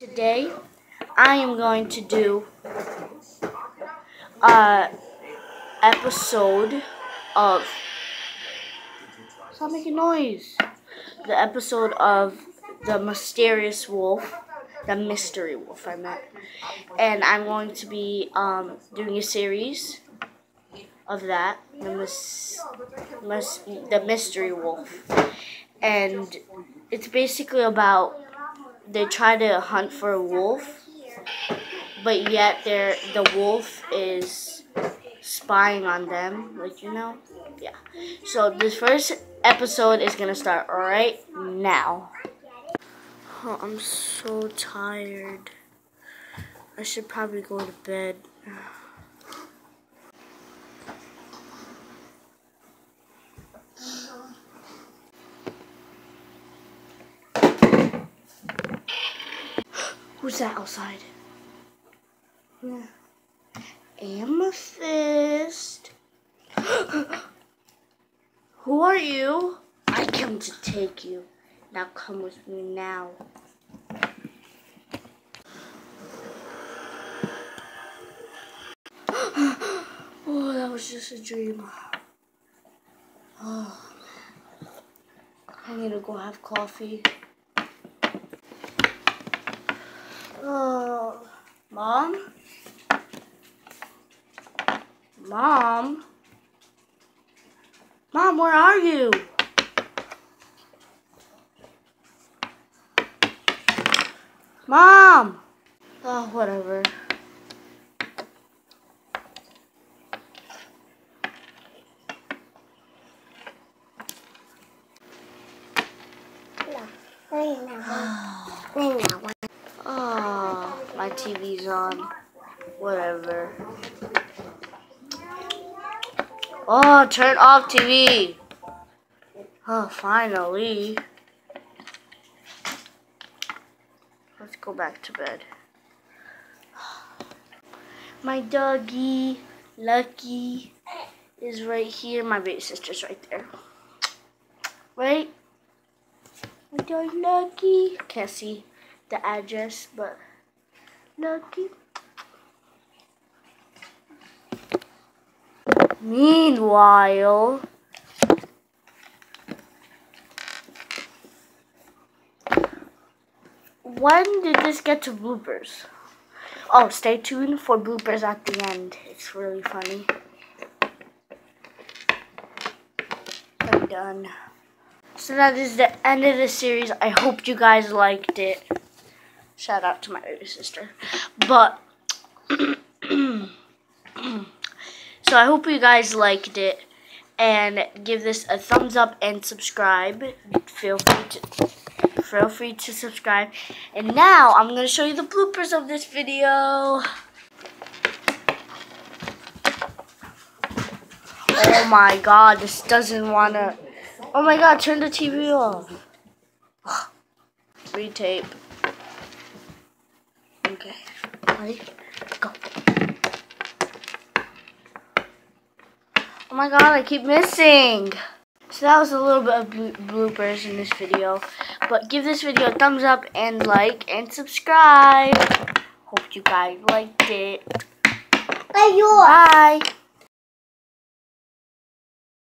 Today, I am going to do a episode of stop making noise. The episode of the mysterious wolf, the mystery wolf. I meant, and I'm going to be um, doing a series of that, the mis- mis- the mystery wolf, and it's basically about they try to hunt for a wolf, but yet they're the wolf is spying on them, like you know, yeah. So this first episode is gonna start right now. Oh, I'm so tired. I should probably go to bed. Who's that outside? Yeah. Amethyst. Who are you? I came to take you. Now come with me now. oh, that was just a dream. Oh, I need to go have coffee. Oh, mom? Mom? Mom, where are you? Mom! Oh, whatever. My TV's on. Whatever. Oh, turn off TV. Oh, finally. Let's go back to bed. My doggy, Lucky, is right here. My baby sister's right there. Right? My dog Lucky. Can't see the address, but Meanwhile, when did this get to bloopers? Oh, stay tuned for bloopers at the end. It's really funny. I'm done. So that is the end of the series. I hope you guys liked it. Shout out to my baby sister. But, so I hope you guys liked it. And give this a thumbs up and subscribe. Feel free to feel free to subscribe. And now I'm going to show you the bloopers of this video. Oh my god, this doesn't want to... Oh my god, turn the TV off. Retape. Okay, ready? Go. Oh my god, I keep missing. So that was a little bit of bloopers in this video. But give this video a thumbs up and like and subscribe. Hope you guys liked it. Bye.